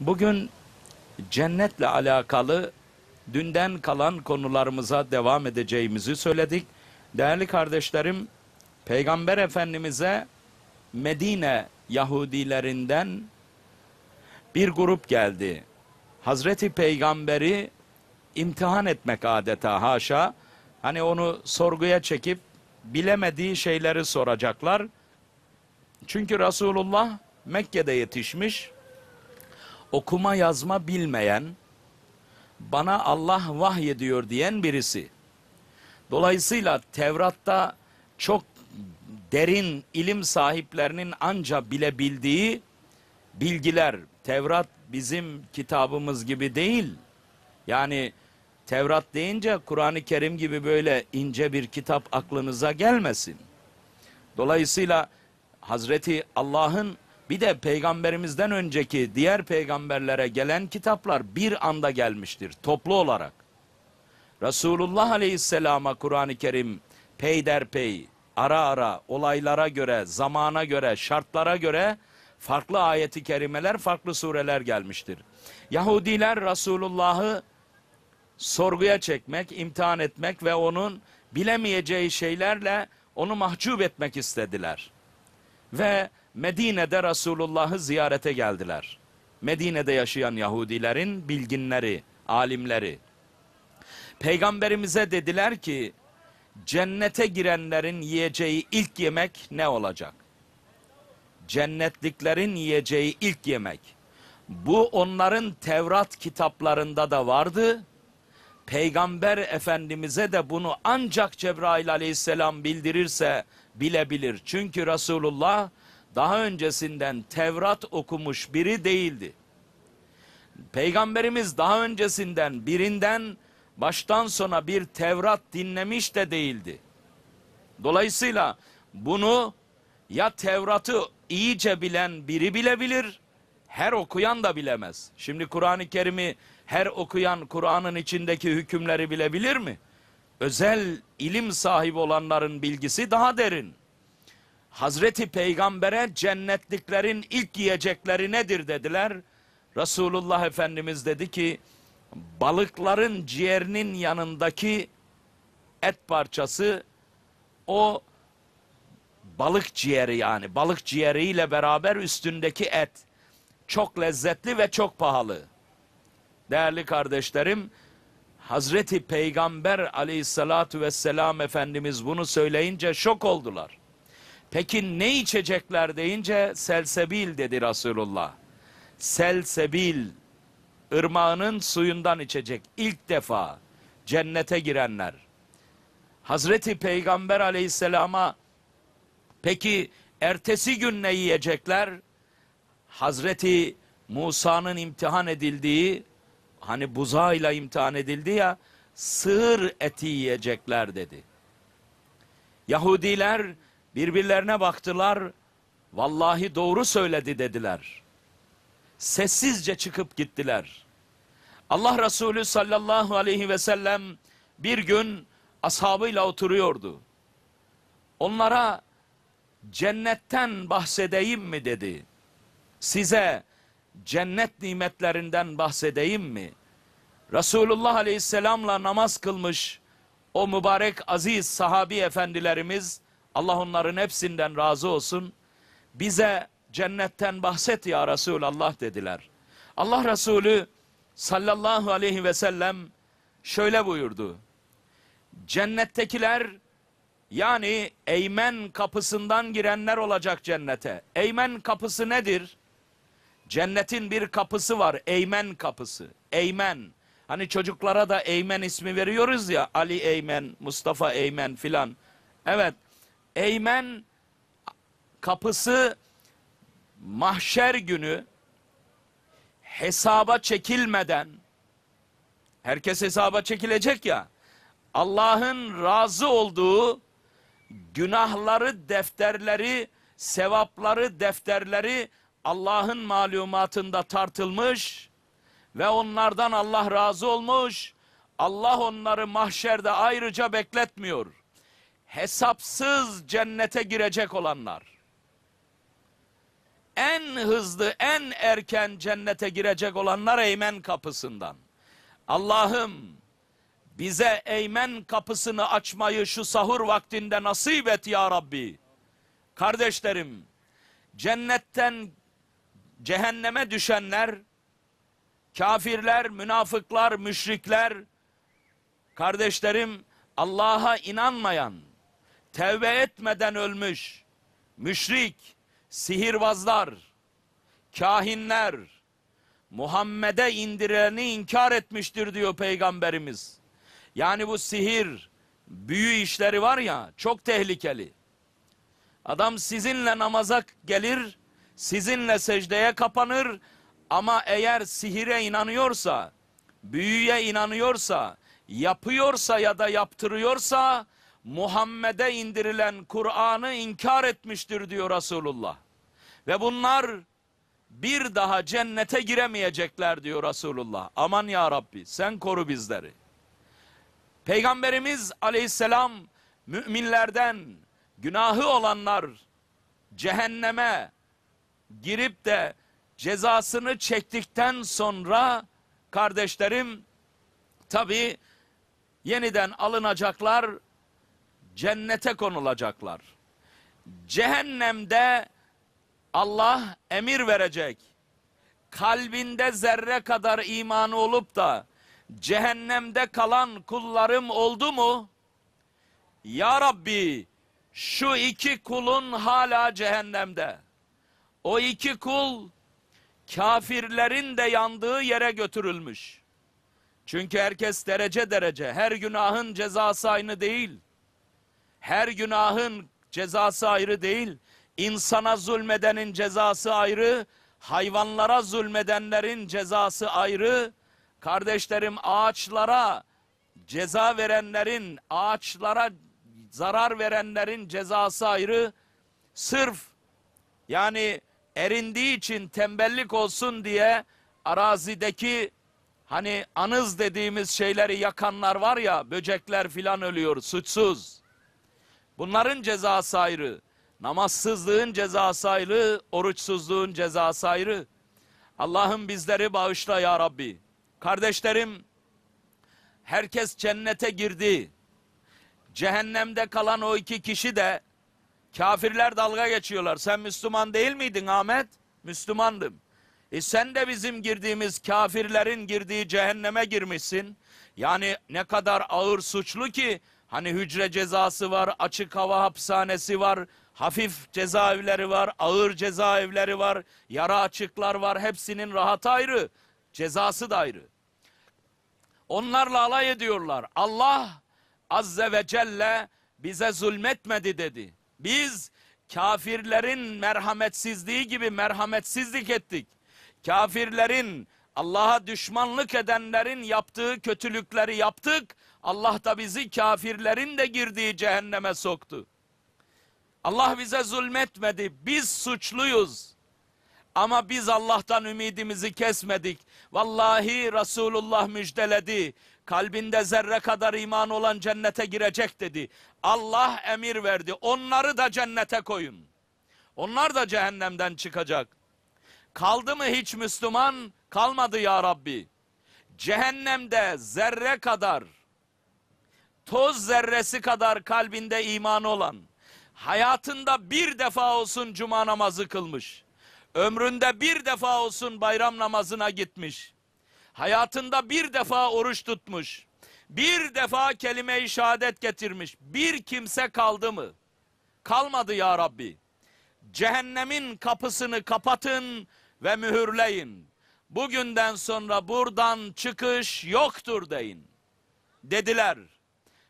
Bugün cennetle alakalı dünden kalan konularımıza devam edeceğimizi söyledik. Değerli kardeşlerim, Peygamber Efendimiz'e Medine Yahudilerinden bir grup geldi. Hazreti Peygamber'i imtihan etmek adeta haşa. Hani onu sorguya çekip bilemediği şeyleri soracaklar. Çünkü Resulullah Mekke'de yetişmiş, okuma yazma bilmeyen, bana Allah vahyediyor diyen birisi. Dolayısıyla Tevrat'ta çok derin ilim sahiplerinin anca bilebildiği bilgiler. Tevrat bizim kitabımız gibi değil. Yani Tevrat deyince Kur'an-ı Kerim gibi böyle ince bir kitap aklınıza gelmesin. Dolayısıyla Hazreti Allah'ın bir de peygamberimizden önceki diğer peygamberlere gelen kitaplar bir anda gelmiştir toplu olarak. Resulullah Aleyhisselam'a Kur'an-ı Kerim peyderpey, ara ara, olaylara göre, zamana göre, şartlara göre farklı ayeti kerimeler, farklı sureler gelmiştir. Yahudiler Resulullah'ı sorguya çekmek, imtihan etmek ve onun bilemeyeceği şeylerle onu mahcup etmek istediler. Ve Medine'de Resulullah'ı ziyarete geldiler. Medine'de yaşayan Yahudilerin bilginleri, alimleri. Peygamberimize dediler ki cennete girenlerin yiyeceği ilk yemek ne olacak? Cennetliklerin yiyeceği ilk yemek. Bu onların Tevrat kitaplarında da vardı. Peygamber Efendimiz'e de bunu ancak Cebrail aleyhisselam bildirirse bilebilir. Çünkü Resulullah daha öncesinden Tevrat okumuş biri değildi. Peygamberimiz daha öncesinden birinden baştan sona bir Tevrat dinlemiş de değildi. Dolayısıyla bunu ya Tevrat'ı iyice bilen biri bilebilir, her okuyan da bilemez. Şimdi Kur'an-ı Kerim'i her okuyan Kur'an'ın içindeki hükümleri bilebilir mi? Özel ilim sahibi olanların bilgisi daha derin. Hazreti Peygamber'e cennetliklerin ilk yiyecekleri nedir dediler. Resulullah Efendimiz dedi ki balıkların ciğerinin yanındaki et parçası o balık ciğeri yani balık ciğeriyle beraber üstündeki et çok lezzetli ve çok pahalı. Değerli kardeşlerim Hazreti Peygamber aleyhissalatu vesselam Efendimiz bunu söyleyince şok oldular. Peki ne içecekler deyince selsebil dedi Resulullah. Selsebil ırmağının suyundan içecek ilk defa cennete girenler. Hazreti Peygamber aleyhisselama peki ertesi gün ne yiyecekler? Hazreti Musa'nın imtihan edildiği hani buzağıyla imtihan edildi ya sığır eti yiyecekler dedi. Yahudiler birbirlerine baktılar. Vallahi doğru söyledi dediler. Sessizce çıkıp gittiler. Allah Resulü sallallahu aleyhi ve sellem bir gün ashabıyla oturuyordu. Onlara cennetten bahsedeyim mi dedi. Size cennet nimetlerinden bahsedeyim mi? Resulullah aleyhisselamla namaz kılmış o mübarek aziz sahabi efendilerimiz Allah onların hepsinden razı olsun. Bize cennetten bahset ya Resulallah dediler. Allah Resulü sallallahu aleyhi ve sellem şöyle buyurdu. Cennettekiler yani Eymen kapısından girenler olacak cennete. Eymen kapısı nedir? Cennetin bir kapısı var. Eymen kapısı. Eymen. Hani çocuklara da Eymen ismi veriyoruz ya. Ali Eymen, Mustafa Eymen filan. Evet. Eymen kapısı mahşer günü hesaba çekilmeden herkes hesaba çekilecek ya Allah'ın razı olduğu günahları defterleri sevapları defterleri Allah'ın malumatında tartılmış ve onlardan Allah razı olmuş. Allah onları mahşerde ayrıca bekletmiyor. Hesapsız cennete girecek olanlar. en hızlı, en erken cennete girecek olanlar Eymen kapısından. Allah'ım bize Eymen kapısını açmayı şu sahur vaktinde nasip et ya Rabbi. Kardeşlerim, cennetten cehenneme düşenler, kafirler, münafıklar, müşrikler, kardeşlerim Allah'a inanmayan, tevbe etmeden ölmüş, müşrik, sihirbazlar, kahinler, Muhammed'e indirileni inkar etmiştir diyor Peygamberimiz. Yani bu sihir, büyü işleri var ya çok tehlikeli. Adam sizinle namaza gelir, sizinle secdeye kapanır ama eğer sihire inanıyorsa, büyüye inanıyorsa, yapıyorsa ya da yaptırıyorsa Muhammed'e indirilen Kur'an'ı inkar etmiştir diyor Resulullah. Ve bunlar bir daha cennete giremeyecekler diyor Resulullah. Aman ya Rabbi sen koru bizleri. Peygamberimiz aleyhisselam müminlerden günahı olanlar cehenneme girip de cezasını çektikten sonra kardeşlerim tabi yeniden alınacaklar cennete konulacaklar. Cehennemde Allah emir verecek. Kalbinde zerre kadar imanı olup da cehennemde kalan kullarım oldu mu? Ya Rabbi şu iki kulun hala cehennemde. O iki kul kafirlerin de yandığı yere götürülmüş. Çünkü herkes derece derece. Her günahın cezası aynı değil. Her günahın cezası ayrı değil. İnsana zulmedenin cezası ayrı, hayvanlara zulmedenlerin cezası ayrı. Kardeşlerim ağaçlara ceza verenlerin, ağaçlara zarar verenlerin cezası ayrı. Sırf yani erindiği için tembellik olsun diye arazideki hani anız dediğimiz şeyleri yakanlar var ya böcekler filan ölüyor suçsuz. Bunların cezası ayrı. Namazsızlığın cezası ayrı, oruçsuzluğun cezası ayrı. Allah'ım bizleri bağışla ya Rabbi. Kardeşlerim, herkes cennete girdi. Cehennemde kalan o iki kişi de kafirler dalga geçiyorlar. Sen Müslüman değil miydin Ahmet? Müslümandım. E sen de bizim girdiğimiz kafirlerin girdiği cehenneme girmişsin. Yani ne kadar ağır suçlu ki hani hücre cezası var, açık hava hapishanesi var, hafif cezaevleri var, ağır cezaevleri var, yara açıklar var. Hepsinin rahatı ayrı, cezası da ayrı. Onlarla alay ediyorlar. Allah azze ve celle bize zulmetmedi dedi. Biz kafirlerin merhametsizliği gibi merhametsizlik ettik. Kafirlerin Allah'a düşmanlık edenlerin yaptığı kötülükleri yaptık. Allah da bizi kafirlerin de girdiği cehenneme soktu. Allah bize zulmetmedi. Biz suçluyuz. Ama biz Allah'tan ümidimizi kesmedik. Vallahi Resulullah müjdeledi. Kalbinde zerre kadar iman olan cennete girecek dedi. Allah emir verdi. Onları da cennete koyun. Onlar da cehennemden çıkacak. Kaldı mı hiç Müslüman? Kalmadı ya Rabbi. Cehennemde zerre kadar, toz zerresi kadar kalbinde iman olan, hayatında bir defa olsun cuma namazı kılmış, ömründe bir defa olsun bayram namazına gitmiş, hayatında bir defa oruç tutmuş, bir defa kelime-i şehadet getirmiş, bir kimse kaldı mı? Kalmadı ya Rabbi. Cehennemin kapısını kapatın ve mühürleyin. Bugünden sonra buradan çıkış yoktur deyin. Dediler.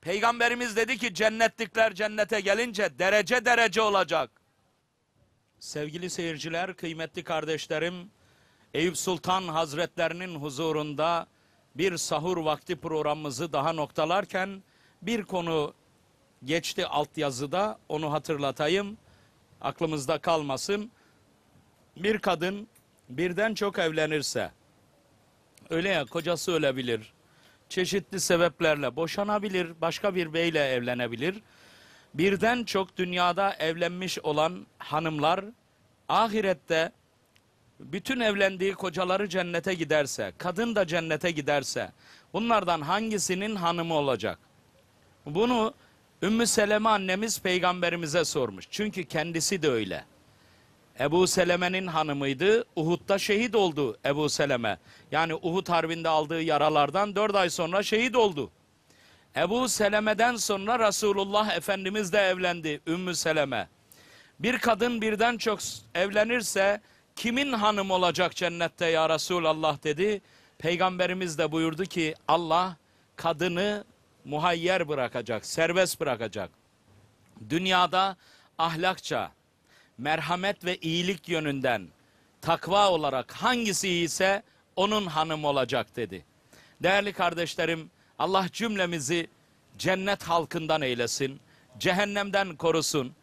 Peygamberimiz dedi ki cennetlikler cennete gelince derece derece olacak. Sevgili seyirciler, kıymetli kardeşlerim, Eyüp Sultan Hazretlerinin huzurunda bir sahur vakti programımızı daha noktalarken bir konu geçti altyazıda onu hatırlatayım. Aklımızda kalmasın. Bir kadın birden çok evlenirse öyle ya kocası ölebilir. Çeşitli sebeplerle boşanabilir, başka bir beyle evlenebilir. Birden çok dünyada evlenmiş olan hanımlar ahirette bütün evlendiği kocaları cennete giderse, kadın da cennete giderse bunlardan hangisinin hanımı olacak? Bunu Ümmü Seleme annemiz peygamberimize sormuş. Çünkü kendisi de öyle. Ebu Seleme'nin hanımıydı. Uhud'da şehit oldu Ebu Seleme. Yani Uhud harbinde aldığı yaralardan dört ay sonra şehit oldu. Ebu Seleme'den sonra Resulullah Efendimiz de evlendi Ümmü Seleme. Bir kadın birden çok evlenirse kimin hanım olacak cennette ya Resulallah dedi. Peygamberimiz de buyurdu ki Allah kadını muhayyer bırakacak, serbest bırakacak. Dünyada ahlakça, merhamet ve iyilik yönünden takva olarak hangisi iyiyse onun hanım olacak dedi. Değerli kardeşlerim Allah cümlemizi cennet halkından eylesin, cehennemden korusun.